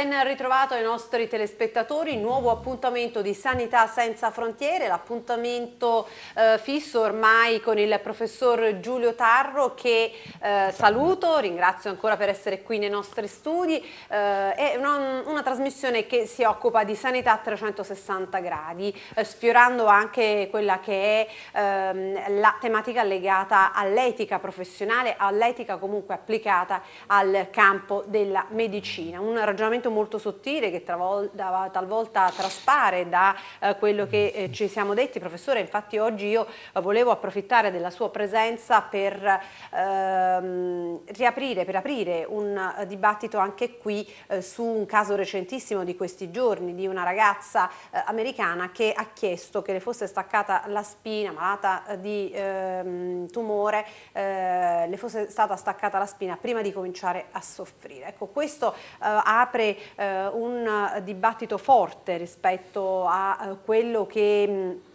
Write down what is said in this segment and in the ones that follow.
Ben ritrovato ai nostri telespettatori, nuovo appuntamento di Sanità Senza Frontiere, l'appuntamento eh, fisso ormai con il professor Giulio Tarro che eh, saluto, ringrazio ancora per essere qui nei nostri studi, eh, è una, una, trasmissione che si occupa di sanità a 360 gradi, eh, sfiorando anche quella che è ehm, la tematica legata all'etica professionale, all'etica comunque applicata al campo della medicina. Un ragionamento molto sottile che talvolta traspare da eh, quello che eh, ci siamo detti. Professore, infatti oggi io eh, volevo approfittare della sua presenza per ehm, riaprire, per aprire un eh, dibattito anche qui eh, su un caso recentissimo di questi giorni di una ragazza eh, americana che ha chiesto che le fosse staccata la spina, malata di ehm, tumore, le fosse stata staccata la spina prima di cominciare a soffrire. Ecco, questo ha apre eh, un dibattito forte rispetto a eh, quello che mh,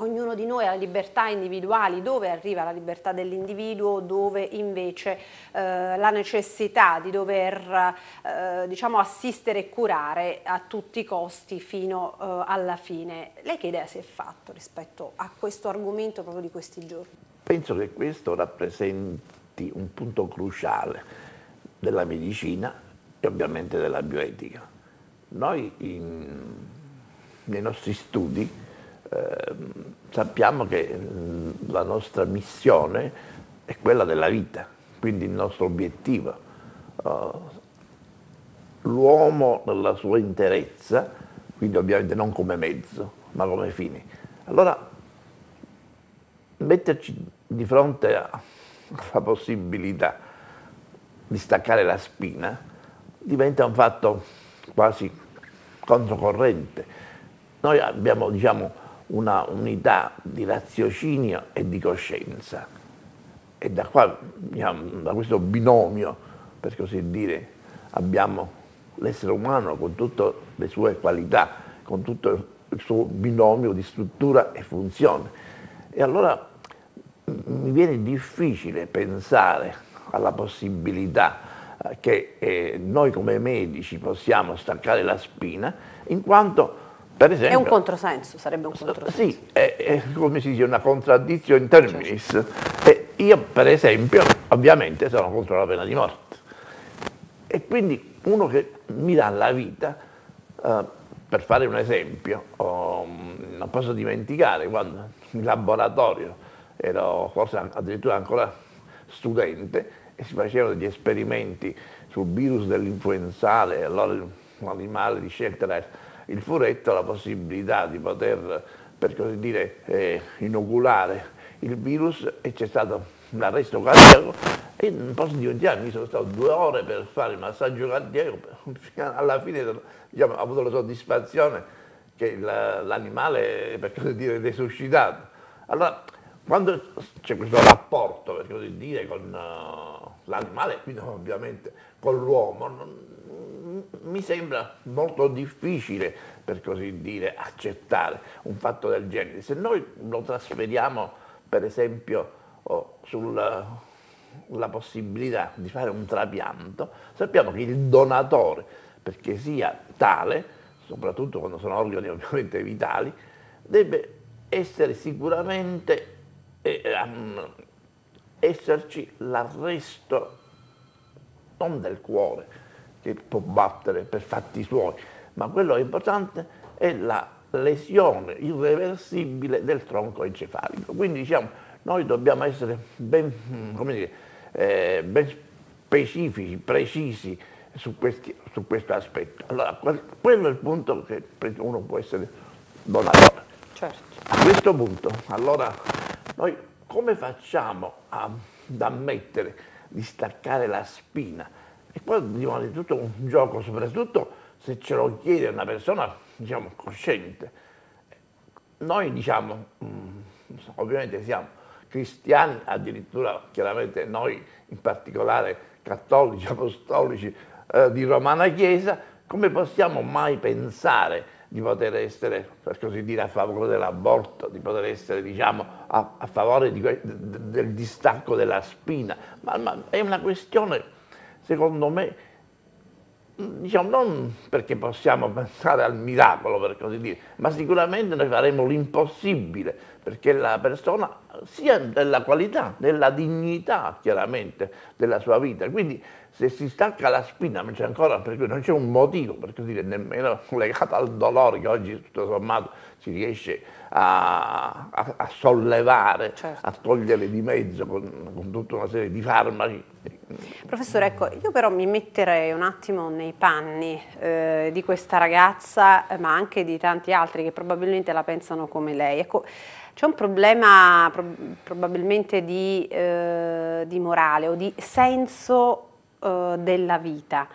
Ognuno di noi ha libertà individuali, dove arriva la libertà dell'individuo, dove invece eh, la necessità di dover eh, diciamo, assistere e curare a tutti i costi fino eh, alla fine. Lei che idea si è fatto rispetto a questo argomento proprio di questi giorni? Penso che questo rappresenti un punto cruciale della medicina e ovviamente della bioetica. Noi in, nei nostri studi eh, sappiamo che la nostra missione è quella della vita, quindi il nostro obiettivo. Uh, L'uomo nella sua interezza, quindi ovviamente non come mezzo, ma come fine. Allora, metterci di fronte alla possibilità di staccare la spina diventa un fatto quasi controcorrente. Noi abbiamo diciamo, una unità di raziocinio e di coscienza e da qua, diciamo, da questo binomio, per così dire, abbiamo l'essere umano con tutte le sue qualità, con tutto il suo binomio di struttura e funzione. E allora mi viene difficile pensare alla possibilità che eh, noi come medici possiamo staccare la spina, in quanto per esempio... È un controsenso, sarebbe un controsenso. Sì, è, è come si dice, una contraddizione in terminis. Certo. E io per esempio, ovviamente, sono contro la pena di morte. E quindi uno che mira alla vita, uh, per fare un esempio, oh, non posso dimenticare quando in laboratorio ero forse addirittura ancora studente, e si facevano degli esperimenti sul virus dell'influenzale, allora l'animale di scelta era il furetto, la possibilità di poter, per così dire, eh, inoculare il virus e c'è stato un arresto cardiaco e non posso dimenticare, mi sono stato due ore per fare il massaggio cardiaco, alla fine diciamo, ho avuto la soddisfazione che l'animale, per così dire, è resuscitato. Allora, quando c'è questo rapporto, per così dire, con uh, l'animale quindi ovviamente con l'uomo, mi sembra molto difficile, per così dire, accettare un fatto del genere. Se noi lo trasferiamo, per esempio, oh, sulla possibilità di fare un trapianto, sappiamo che il donatore, perché sia tale, soprattutto quando sono organi ovviamente vitali, deve essere sicuramente um, esserci l'arresto non del cuore, che può battere per fatti suoi, ma quello importante è la lesione irreversibile del tronco encefalico. Quindi diciamo, noi dobbiamo essere ben, dire, eh, ben specifici, precisi su, questi, su, questo aspetto. Allora, quello è il punto che uno può essere donatore. Certo. A questo punto, allora, noi come facciamo ad ammettere di staccare la spina? E poi rimane tutto un gioco, soprattutto se ce lo chiede una persona, diciamo, cosciente. Noi diciamo, mm, ovviamente siamo cristiani, addirittura chiaramente noi in particolare cattolici, apostolici eh, di Romana Chiesa, come possiamo mai pensare di poter essere, per così dire, a favore dell'aborto, di poter essere, diciamo, a, a favore di, de, del distacco della spina, ma, ma, è una questione, secondo me, diciamo, non perché possiamo pensare al miracolo, per così dire, ma sicuramente noi faremo l'impossibile perché la persona sia della qualità, della dignità, chiaramente, della sua vita. Quindi se si stacca la spina, non c'è ancora, perché non c'è un motivo, per così dire, nemmeno legato al dolore che oggi tutto sommato si riesce a, a, a sollevare, certo. a togliere di mezzo con, con tutta una serie di farmaci Professore, ecco, io però mi metterei un attimo nei panni eh, di questa ragazza, ma anche di tanti altri che probabilmente la pensano come lei. Ecco, c'è un problema pro probabilmente di, eh, di, morale o di senso eh, della vita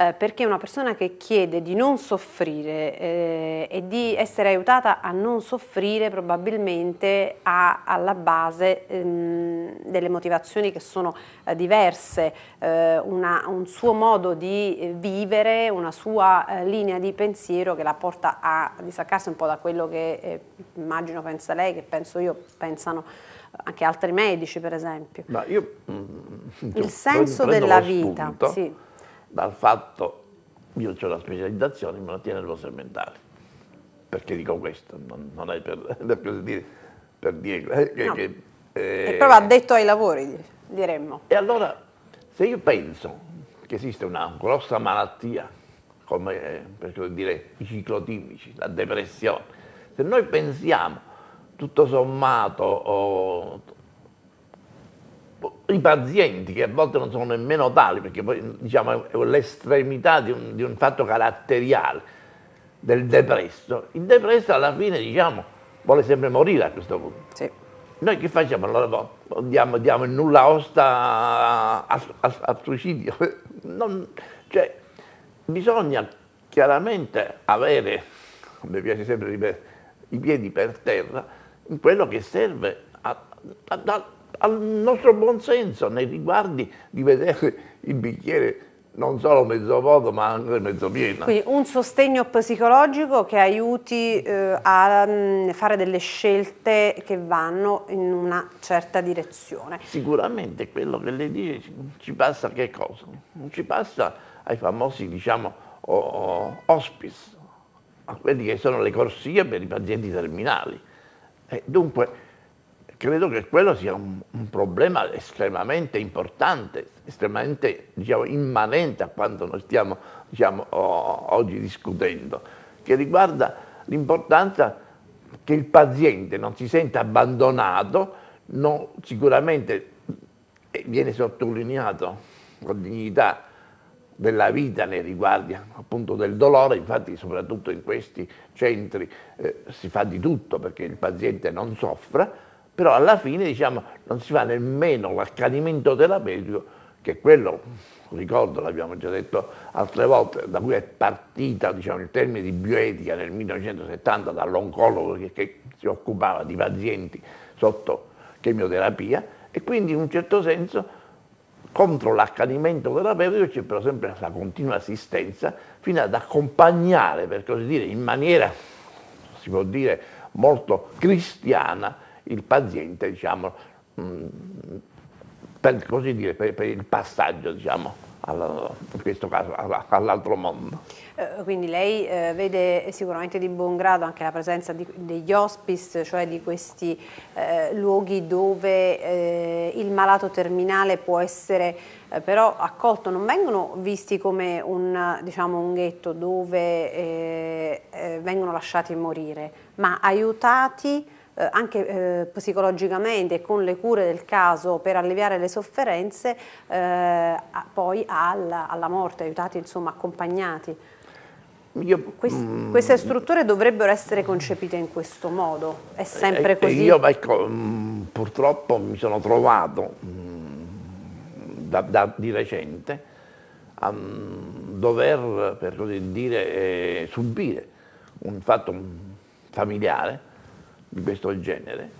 eh, perché una persona che chiede di non soffrire eh, e di essere aiutata a non soffrire probabilmente ha alla base ehm, delle motivazioni che sono eh, diverse, eh, una, un suo modo di vivere, una sua eh, linea di pensiero che la porta a distaccarsi un po' da quello che eh, immagino pensa lei, che penso io, pensano anche altri medici per esempio. Ma io, mm, Il senso della vita. Sì dal fatto, io ho la specializzazione in malattie nervose mentali. Perché dico questo? Non, non è per, per, dire, per dire che... No. che eh, è proprio addetto ai lavori, diremmo. E allora, se io penso che esiste una grossa malattia, come eh, per dire i ciclotimici, la depressione, se noi pensiamo tutto sommato oh, i pazienti che a volte non sono nemmeno tali, perché poi diciamo, è l'estremità di, di un, fatto caratteriale del depresso, il depresso alla fine diciamo, vuole sempre morire a questo punto. Sì. Noi che facciamo? Allora diamo, diamo il nulla osta al suicidio. Non, cioè, bisogna chiaramente avere, come piace sempre ripetere, i piedi per terra in quello che serve a, a, a al nostro buonsenso nei riguardi di vedere il bicchiere non solo mezzo vuoto ma anche mezzo pieno. Quindi un sostegno psicologico che aiuti eh, a mm, fare delle scelte che vanno in una certa direzione. Sicuramente quello che lei dice ci passa che cosa? Ci passa ai famosi diciamo hospice, a quelli che sono le corsie per i pazienti terminali. E dunque credo che quello sia un, un problema estremamente importante, estremamente diciamo, immanente a quanto noi stiamo diciamo, oggi discutendo, che riguarda l'importanza che il paziente non si senta abbandonato, non, sicuramente viene sottolineato la dignità della vita nei riguardi appunto del dolore, infatti soprattutto in questi centri eh, si fa di tutto perché il paziente non soffra, però alla fine diciamo, non si fa nemmeno l'accanimento terapeutico, che è quello, ricordo, l'abbiamo già detto altre volte, da cui è partita diciamo, il termine di bioetica nel 1970 dall'oncologo che, che si occupava di pazienti sotto chemioterapia e quindi in un certo senso contro l'accanimento terapeutico c'è però sempre la continua assistenza fino ad accompagnare, per così dire, in maniera, si può dire, molto cristiana, il paziente, diciamo, mm, per così dire, per, per il passaggio, diciamo, in questo caso all'altro mondo. Eh, quindi lei eh, vede sicuramente di buon grado anche la presenza di, degli hospice, cioè di questi eh, luoghi dove eh, il malato terminale può essere eh, però accolto, non vengono visti come un, diciamo, un ghetto dove vengono lasciati morire, ma aiutati eh, anche eh, psicologicamente e con le cure del caso per alleviare le sofferenze, eh, poi alla, alla, morte, aiutati, insomma, accompagnati. Io, Quest, mm, queste strutture dovrebbero essere concepite in questo modo, è sempre così? Io ecco, mm, purtroppo mi sono trovato mm, da, da, di recente a dover, per così dire, eh, subire un fatto familiare di questo genere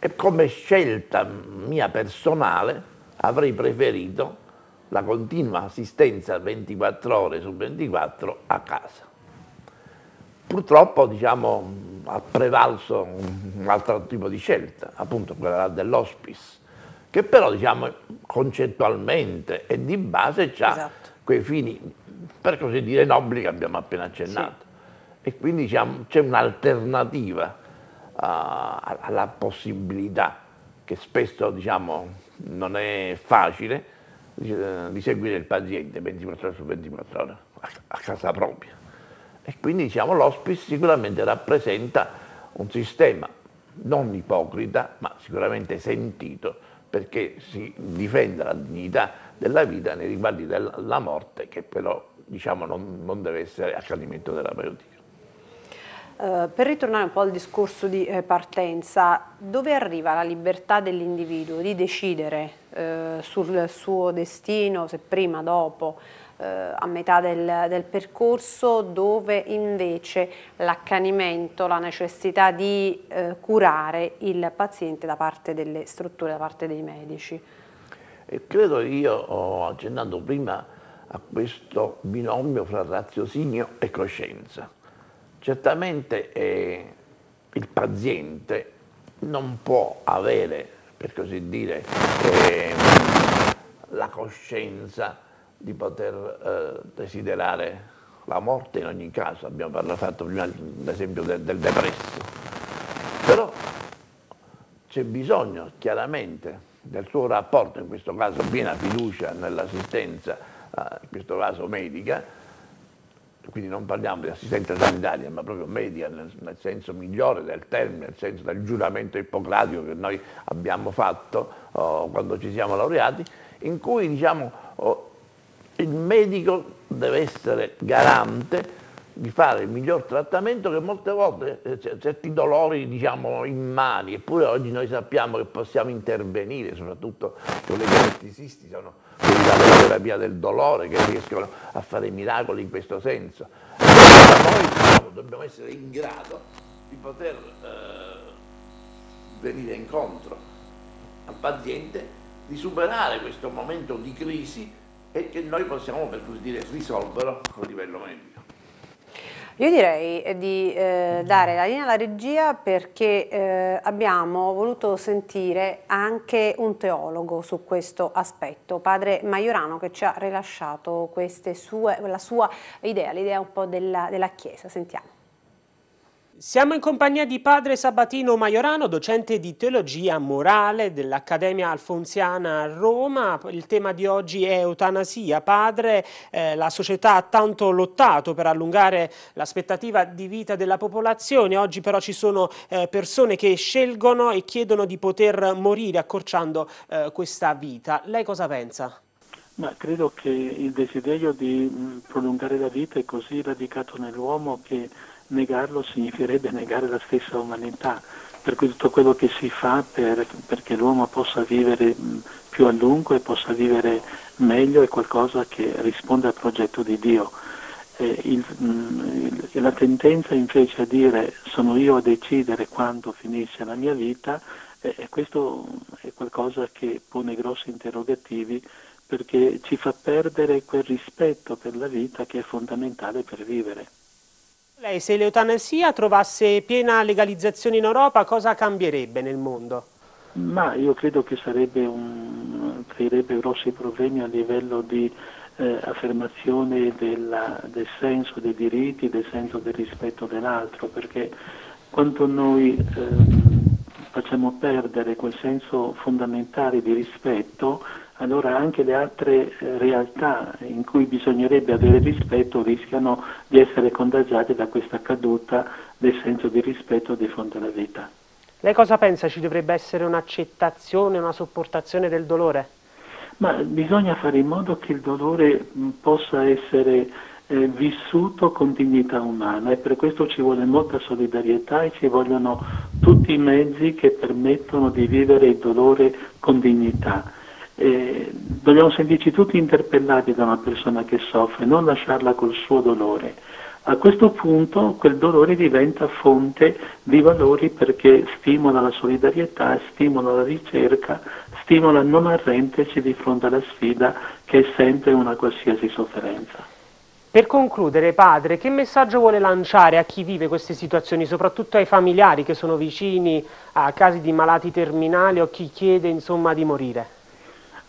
e come scelta mia personale avrei preferito la continua assistenza 24 ore su 24 a casa. Purtroppo diciamo, ha prevalso un altro tipo di scelta, appunto quella dell'hospice, che però diciamo, concettualmente e di base ha esatto. quei fini per così dire, nobili che abbiamo appena accennato. Sì. E quindi diciamo, c'è un'alternativa alla possibilità, che spesso diciamo, non è facile, di, uh, di, seguire il paziente 24 ore su 24 ore a casa propria. E quindi diciamo, l'hospice sicuramente rappresenta un sistema non ipocrita, ma sicuramente sentito, perché si difende la dignità della vita nei riguardi della morte, che però diciamo, non, non deve essere accadimento terapeutico. Uh, per ritornare un po' al discorso di eh, partenza, dove arriva la libertà dell'individuo di decidere uh, sul suo destino, se prima, dopo, uh, a metà del, del, percorso, dove invece l'accanimento, la necessità di curare il paziente da parte delle strutture, da parte dei medici? E credo io, ho accennato prima a questo binomio fra raziocinio e coscienza. Certamente eh, il paziente non può avere, per così dire, eh, la coscienza di poter eh, desiderare la morte in ogni caso, abbiamo parlato, prima l'esempio del, del depresso, però c'è bisogno chiaramente del suo rapporto, in questo caso piena fiducia nell'assistenza, eh, in questo caso medica, quindi non parliamo di assistenza sanitaria, ma proprio medica nel, senso migliore del termine, nel senso del giuramento ippocratico che noi abbiamo fatto oh, quando ci siamo laureati, in cui diciamo, oh, il medico deve essere garante di fare il miglior trattamento che molte volte eh, certi dolori diciamo immani, eppure oggi noi sappiamo che possiamo intervenire, soprattutto con le anestesisti, sono quelli della terapia del dolore che riescono a fare miracoli in questo senso. Allora noi diciamo, dobbiamo essere in grado di poter eh, venire incontro al paziente, di superare questo momento di crisi e che noi possiamo per così dire risolverlo a livello medico. Io direi eh, di eh, dare la linea alla regia perché eh, abbiamo voluto sentire anche un teologo su questo aspetto, padre Maiorano che ci ha rilasciato sue, la sua idea, l'idea un po' della, della Chiesa. Sentiamo. Siamo in compagnia di padre Sabatino Maiorano, docente di teologia morale dell'Accademia Alfonsiana a Roma. Il tema di oggi è eutanasia. Padre, eh, la società ha tanto lottato per allungare l'aspettativa di vita della popolazione, oggi però ci sono eh, persone che scelgono e chiedono di poter morire accorciando eh, questa vita. Lei cosa pensa? Ma credo che il desiderio di mh, prolungare la vita è così radicato nell'uomo che negarlo significherebbe negare la stessa umanità, per cui tutto quello che si fa per, perché l'uomo possa vivere più a lungo e possa vivere meglio è qualcosa che risponde al progetto di Dio. Il, la tendenza invece a dire sono io a decidere quando finisce la mia vita, eh, questo è qualcosa che pone grossi interrogativi perché ci fa perdere quel rispetto per la vita che è fondamentale per vivere. Lei, se l'eutanasia trovasse piena legalizzazione in Europa, cosa cambierebbe nel mondo? Ma io credo che un, creerebbe grossi problemi a livello di eh, affermazione della, del senso dei diritti, del senso del rispetto dell'altro, perché quando noi eh, facciamo perdere quel senso fondamentale di rispetto, allora anche le altre eh, realtà in cui bisognerebbe avere rispetto rischiano di essere contagiate da questa caduta del senso di rispetto di fronte alla vita. Lei cosa pensa? Ci dovrebbe essere un'accettazione, una sopportazione del dolore? Ma bisogna fare in modo che il dolore possa essere eh, vissuto con dignità umana e per questo ci vuole molta solidarietà e ci vogliono tutti i mezzi che permettono di vivere il dolore con dignità dobbiamo sentirci tutti interpellati da una persona che soffre, non lasciarla col suo dolore. A questo punto quel dolore diventa fonte di valori perché stimola la solidarietà, stimola la ricerca, stimola a non arrendersi di fronte alla sfida che è sempre una qualsiasi sofferenza. Per concludere, padre, che messaggio vuole lanciare a chi vive queste situazioni, soprattutto ai familiari che sono vicini a casi di malati terminali o chi chiede insomma di morire?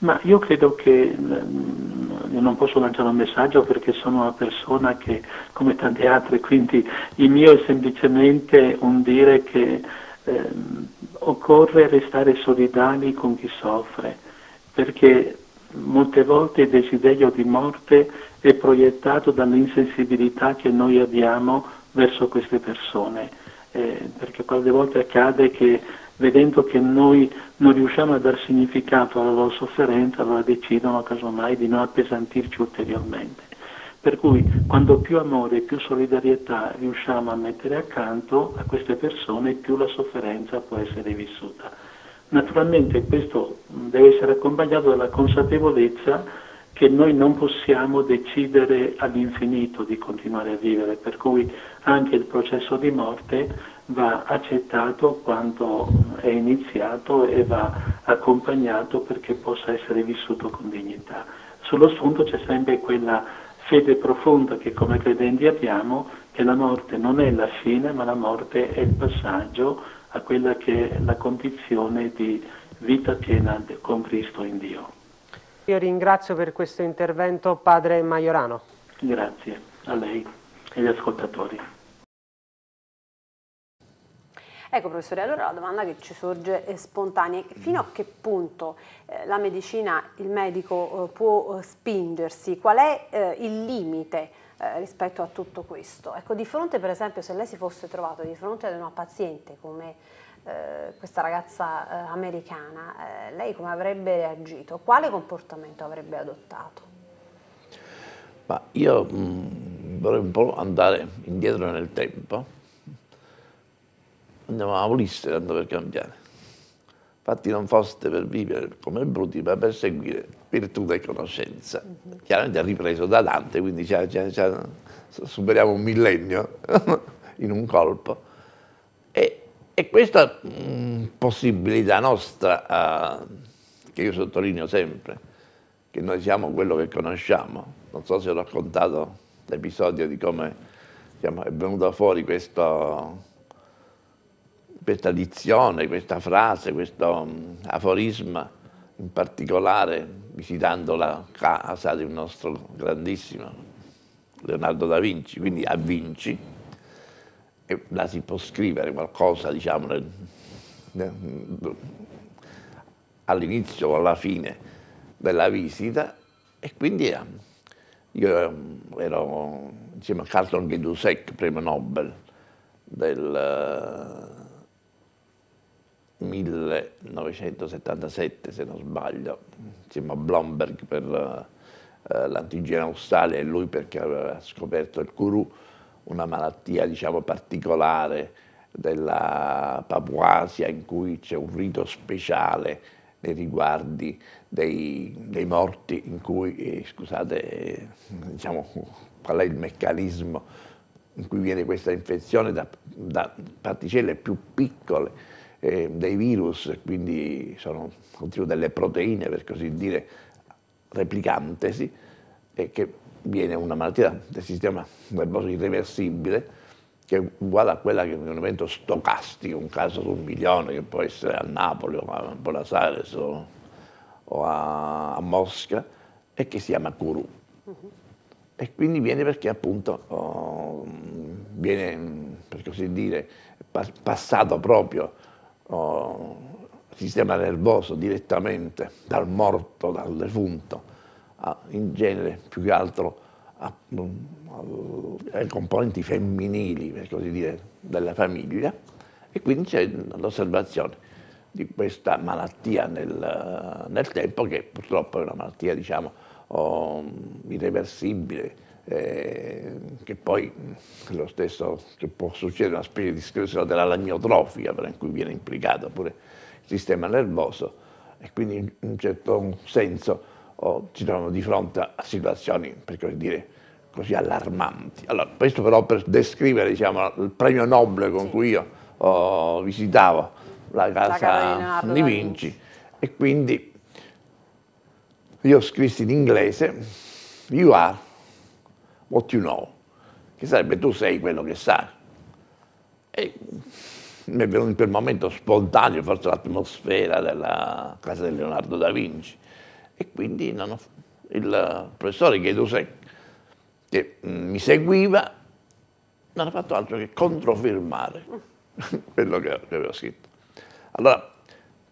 Ma io credo che mm, io non posso lanciare un messaggio perché sono una persona che, come tante altre, quindi il mio è semplicemente un dire che eh, occorre restare solidali con chi soffre, perché molte volte il desiderio di morte è proiettato dall'insensibilità che noi abbiamo verso queste persone, eh, perché qualche volta accade che vedendo che noi non riusciamo a dar significato alla loro sofferenza, allora decidono casomai di non appesantirci ulteriormente. Per cui quando più amore e più solidarietà riusciamo a mettere accanto a queste persone, più la sofferenza può essere vissuta. Naturalmente questo deve essere accompagnato dalla consapevolezza che noi non possiamo decidere all'infinito di continuare a vivere, per cui anche il processo di morte va accettato quando è iniziato e va accompagnato perché possa essere vissuto con dignità. Sullo spunto c'è sempre quella fede profonda che come credenti abbiamo che la morte non è la fine, ma la morte è il passaggio a quella che è la condizione di vita piena con Cristo in Dio. Io ringrazio per questo intervento Padre Maiorano. Grazie a lei e agli ascoltatori. Ecco professore, allora la domanda che ci sorge è spontanea, fino a che punto eh, la medicina, il medico eh, può eh, spingersi, qual è eh, il limite eh, rispetto a tutto questo? Ecco, di fronte per esempio se lei si fosse trovato di fronte ad una paziente come eh, questa ragazza americana, lei come avrebbe reagito? Quale comportamento avrebbe adottato? Ma io mh, mm, vorrei un po' andare indietro nel tempo andiamo alla Ulisse tanto per cambiare. Infatti non foste per vivere come bruti, ma per seguire virtù e conoscenza. Mm-hmm. Chiaramente ripreso da Dante, quindi c'è, c'è, c'è, superiamo un millennio in un colpo. E, e questa mh, mm, possibilità nostra, uh, che io sottolineo sempre, che noi siamo quello che conosciamo, non so se ho raccontato l'episodio di come diciamo, è venuto fuori questo questa dizione, questa frase, questo um, aforisma, in particolare visitando la casa di un nostro grandissimo Leonardo da Vinci, quindi a Vinci, e là si può scrivere qualcosa, diciamo, all'inizio o alla fine della visita, e quindi eh, io ero insieme a Carlton Guedusek, premio Nobel del 1977 se non sbaglio, insieme a Blomberg per uh, l'antigena australia e lui perché aveva scoperto il Kuru, una malattia diciamo particolare della Papuasia in cui c'è un rito speciale nei riguardi dei, dei morti in cui, eh, scusate, eh, diciamo, qual è il meccanismo in cui viene questa infezione da, da particelle più piccole eh, dei virus, quindi sono delle proteine per così dire replicantesi, che viene una malattia del sistema nervoso irreversibile che è uguale a quella che è un evento stocastico, un caso su un milione che può essere a Napoli o a Buenos Aires o, o a, a, Mosca e che si chiama Kuru. E quindi viene perché appunto oh, viene, per così dire, passato proprio oh, sistema nervoso direttamente dal morto, dal defunto, in genere più che altro ai componenti femminili, per così dire, della famiglia, e quindi c'è l'osservazione di questa malattia nel, nel, tempo, che purtroppo è una malattia, diciamo, oh, irreversibile, eh, che poi lo stesso che può succedere una specie di sclerosi della lagnotrofia, in cui viene implicato pure il sistema nervoso. E quindi in un certo senso oh, ci troviamo di fronte a situazioni, per così dire, così allarmanti. Allora, questo però per descrivere diciamo, il premio Nobel con sì. cui io oh, visitavo la casa di Vinci e quindi io scrissi in inglese You are what you know, che sarebbe tu sei quello che sai. E mi è venuto in quel momento spontaneo, forse l'atmosfera della casa di Leonardo da Vinci. E quindi ho, il professore Ghedusec, che mm, mi seguiva, non ha fatto altro che controfirmare quello che avevo scritto. Allora,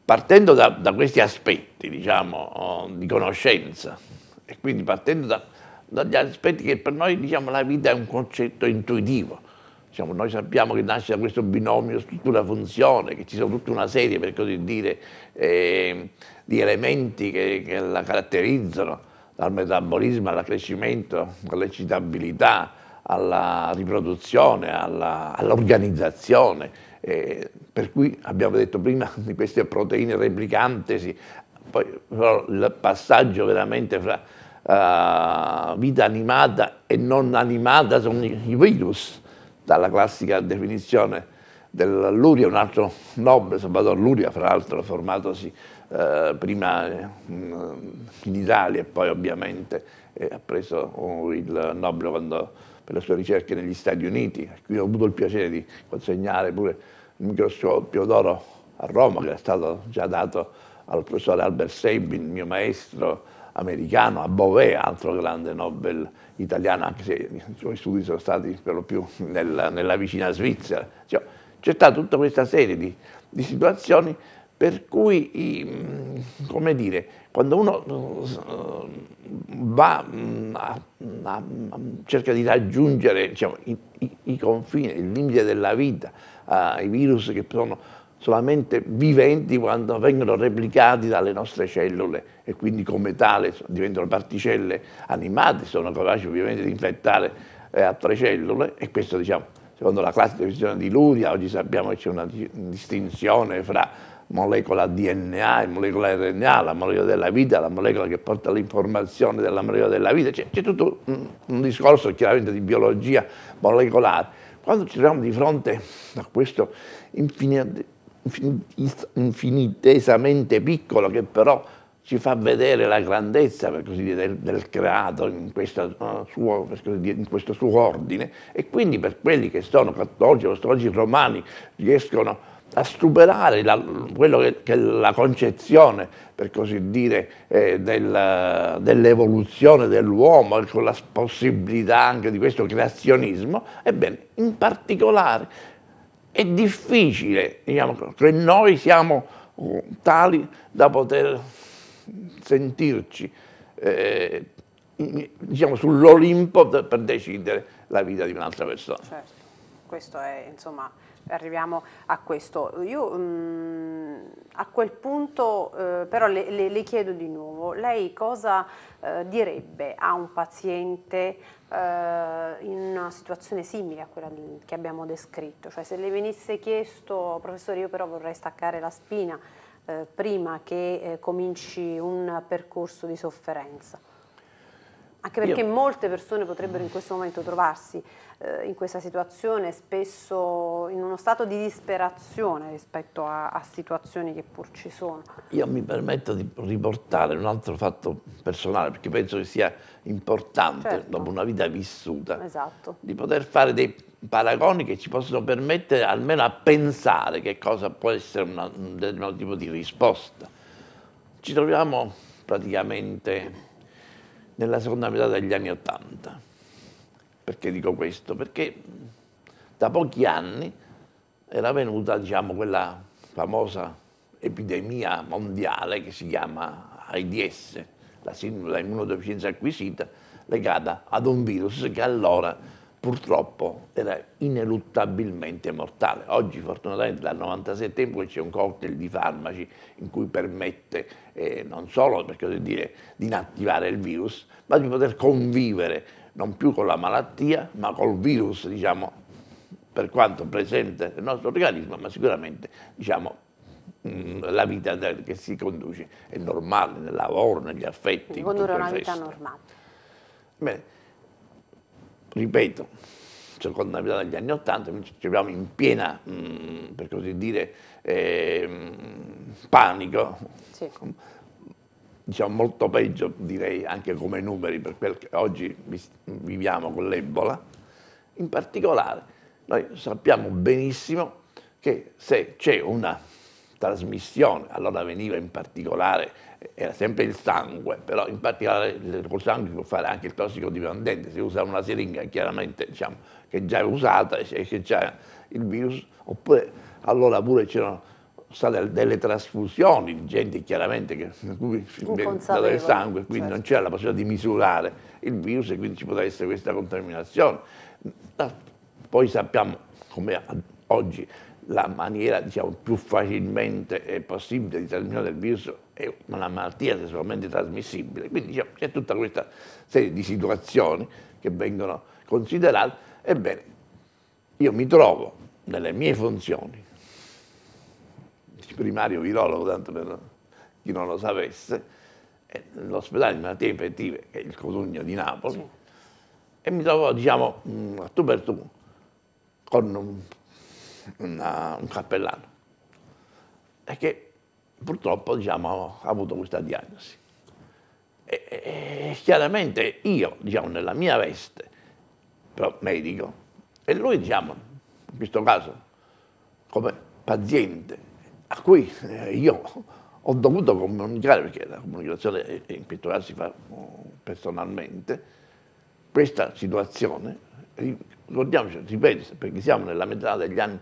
partendo da, da questi aspetti, diciamo, di conoscenza, e quindi partendo da, dagli aspetti che per noi, diciamo, la vita è un concetto intuitivo, Diciamo, noi sappiamo che nasce da questo binomio struttura-funzione, che ci sono tutta una serie, per così dire, eh, di elementi che, che, la caratterizzano, dal metabolismo all'accrescimento, all'eccitabilità, alla riproduzione, all'organizzazione, eh, per cui abbiamo detto prima di queste proteine replicantesi, poi però il passaggio veramente fra uh, vita animata e non animata sono i virus, dalla classica definizione del Luria, un altro nobile, Salvatore Luria, fra l'altro formatosi eh, prima eh, in Italia e poi ovviamente eh, ha preso il Nobel quando, per le sue ricerche negli Stati Uniti, qui ho avuto il piacere di consegnare pure il microscopio d'oro a Roma che è stato già dato al professore Albert Sabin, mio maestro americano, a Beauvais, altro grande Nobel italiano, anche se i suoi studi sono stati per lo più nella, nella vicina Svizzera. Cioè, c'è stata tutta questa serie di, di situazioni per cui, come dire, quando uno eh, va mm, a, a, cerca di raggiungere diciamo, i, i, i, confini, il limite della vita, uh, i virus che sono solamente viventi quando vengono replicati dalle nostre cellule e quindi come tale diventano particelle animate, sono capaci ovviamente di infettare eh, altre cellule e questo diciamo, secondo la classica definizione di Luria, oggi sappiamo che c'è una distinzione fra molecola DNA e molecola RNA, la molecola della vita, la molecola che porta l'informazione della molecola della vita, c'è, c'è tutto un, un discorso chiaramente di biologia molecolare. Quando ci troviamo di fronte a questo infinito infinitesamente piccolo che però ci fa vedere la grandezza per così dire, del, del creato in, uh, suo, dire, in, questo suo ordine. E quindi per quelli che sono cattolici, apostolici, romani riescono a superare la, quello che, che, la concezione, per così dire, eh, del, dell'evoluzione dell'uomo con la possibilità anche di questo creazionismo, ebbene, in particolare è difficile diciamo, che noi siamo uh, tali da poter sentirci eh, diciamo, sull'Olimpo per decidere la vita di un'altra persona. Certo, questo è insomma arriviamo a questo. Io mh, mm, a quel punto eh, però le, le, le, chiedo di nuovo, lei cosa eh, direbbe a un paziente eh, in una situazione simile a quella che abbiamo descritto? Cioè se le venisse chiesto, professore io però vorrei staccare la spina eh, prima che eh, cominci un percorso di sofferenza. Anche perché io... molte persone potrebbero in questo momento trovarsi eh, in questa situazione, spesso in uno stato di disperazione rispetto a, a, situazioni che pur ci sono. Io mi permetto di riportare un altro fatto personale, perché penso che sia importante, certo. dopo una vita vissuta, esatto. di poter fare dei paragoni che ci possono permettere almeno a pensare che cosa può essere una, un determinato tipo di risposta. Ci troviamo praticamente nella seconda metà degli anni Ottanta perché dico questo? Perché da pochi anni era venuta diciamo, quella famosa epidemia mondiale che si chiama AIDS, la sindrome immunodeficienza acquisita, legata ad un virus che allora purtroppo era ineluttabilmente mortale. Oggi fortunatamente dal 97 in poi c'è un cocktail di farmaci in cui permette eh, non solo dire, di inattivare il virus, ma di poter convivere non più con la malattia, ma col virus, diciamo, per quanto presente nel nostro organismo, ma sicuramente, diciamo, mm, la vita che si conduce è normale nel lavoro, negli affetti. Condurre una vita normale. Bene, ripeto, seconda metà degli anni Ottanta, ci troviamo in piena, mh, mm, per così dire, eh, panico. Sì diciamo, molto peggio direi anche come numeri per quel che oggi viviamo con l'Ebola, in particolare noi sappiamo benissimo che se c'è una trasmissione, allora veniva in particolare era sempre il sangue, però in particolare col sangue si può fare anche il tossicodipendente, si usa una siringa chiaramente diciamo, che già è usata e che già il virus, oppure allora pure c'erano state delle trasfusioni di gente chiaramente che cui dato il sangue, quindi certo. non c'era la possibilità di misurare il virus e quindi ci poteva essere questa contaminazione. Poi sappiamo come oggi la maniera diciamo, più facilmente possibile di trasmissione del virus è una malattia sessualmente trasmissibile, quindi diciamo, c'è tutta questa serie di situazioni che vengono considerate. Ebbene, io mi trovo nelle mie funzioni di primario virologo, tanto per chi non lo sapesse, nell'ospedale di malattie infettive, che è il Cotugno di Napoli, sì. e mi trovo, diciamo, a tu per tu, con un, una, un cappellano, e che purtroppo, diciamo, ha avuto questa diagnosi. E, e, chiaramente io, diciamo, nella mia veste, però medico, e lui, diciamo, in questo caso, come paziente, a cui eh, io ho dovuto comunicare, perché la comunicazione in pittura si fa oh, personalmente, questa situazione, ricordiamoci, ripeto, perché siamo nella metà degli anni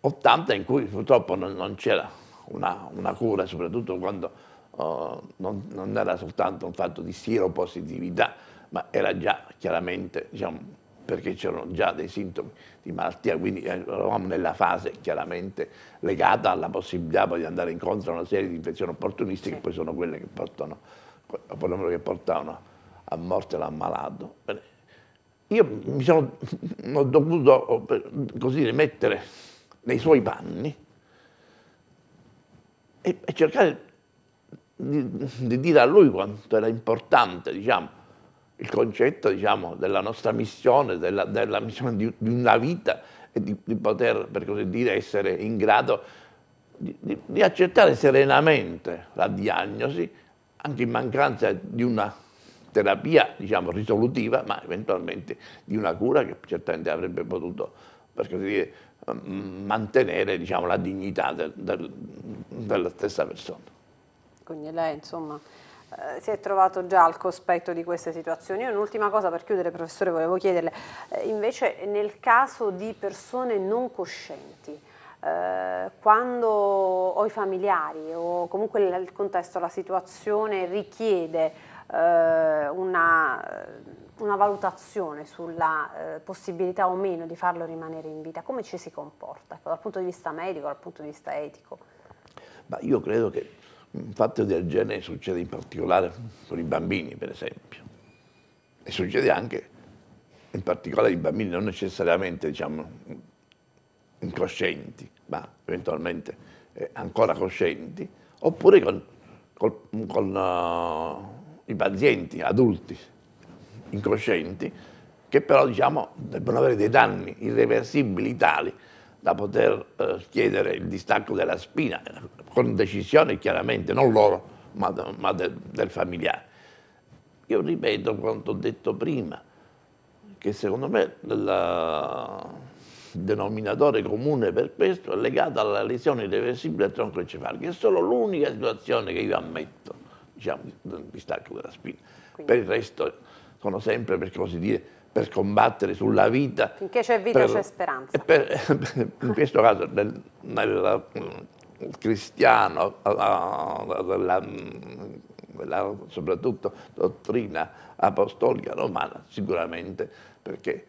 80 in cui purtroppo non, non c'era una, una, cura, soprattutto quando uh, non, non, era soltanto un fatto di sieropositività, ma era già chiaramente diciamo, perché c'erano già dei sintomi di malattia, quindi eravamo nella fase chiaramente legata alla possibilità poi di andare incontro a una serie di infezioni opportunistiche sì. che poi sono quelle che portano, che portavano a morte l'ammalato. Io mi sono ho dovuto così mettere nei suoi panni e, e cercare di, di, dire a lui quanto era importante, diciamo, il concetto diciamo, della nostra missione, della, della missione di, di, una vita e di, di, poter, per così dire, essere in grado di, accettare serenamente la diagnosi, anche in mancanza di una terapia diciamo, risolutiva, ma eventualmente di una cura che certamente avrebbe potuto, per così dire, mantenere diciamo, la dignità del, del, della stessa persona. Quindi lei, insomma, eh, si è trovato già al cospetto di queste situazioni. Io un'ultima cosa per chiudere, professore, volevo chiederle, eh, invece nel caso di persone non coscienti, eh, quando ho i familiari o comunque il contesto, la situazione richiede eh, una, una, valutazione sulla eh, possibilità o meno di farlo rimanere in vita, come ci si comporta ecco, dal punto di vista medico, dal punto di vista etico? Ma io credo che un fatto del genere succede in particolare con i bambini, per esempio, e succede anche in particolare ai bambini non necessariamente diciamo, incoscienti, ma eventualmente eh, ancora coscienti, oppure con, con, con uh, i pazienti adulti incoscienti, che però diciamo, debbono avere dei danni irreversibili tali da poter eh, chiedere il distacco della spina, con decisione chiaramente, non loro, ma, ma de, del familiare. Io ripeto quanto ho detto prima, che secondo me il denominatore comune per questo è legato alla lesione irreversibile del tronco encefalico, che è solo l'unica situazione che io ammetto, diciamo, del distacco della spina. Quindi. Per il resto sono sempre, per così dire, per combattere sulla vita. Finché c'è vita c'è speranza. Per, in questo caso nel, nel cristiano, della, della, soprattutto dottrina apostolica romana, sicuramente, perché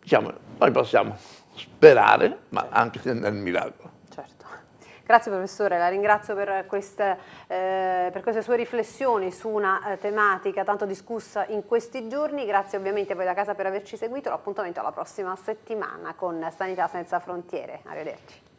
diciamo, noi possiamo sperare, ma anche nel miracolo. Grazie professore, la ringrazio per queste, eh, per queste sue riflessioni su una eh, tematica tanto discussa in questi giorni. Grazie ovviamente a voi da casa per averci seguito. L'appuntamento alla prossima settimana con Sanità Senza Frontiere. Arrivederci.